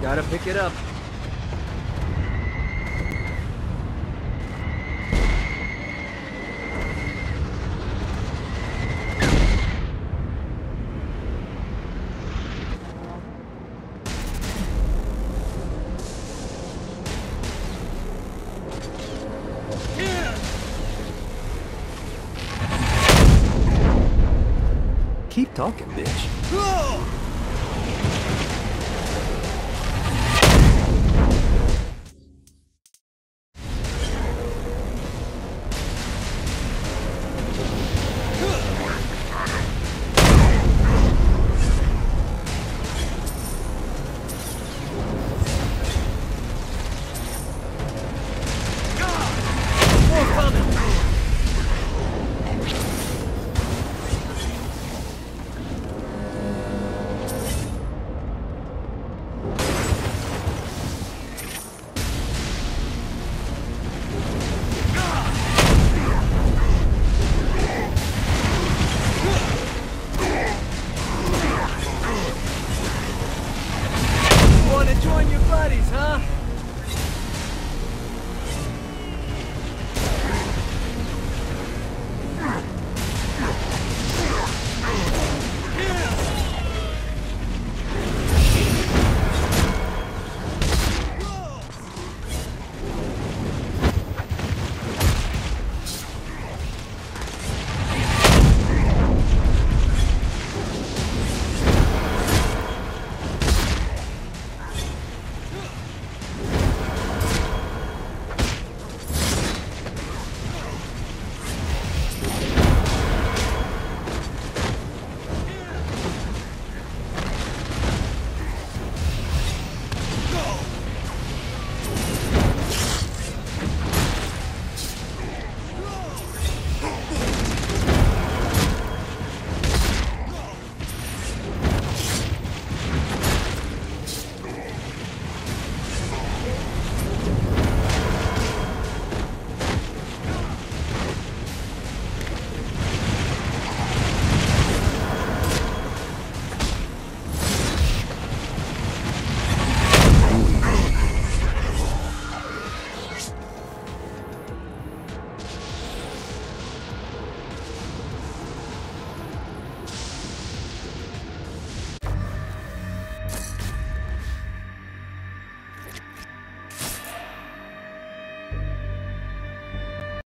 Gotta pick it up. Keep talking, bitch.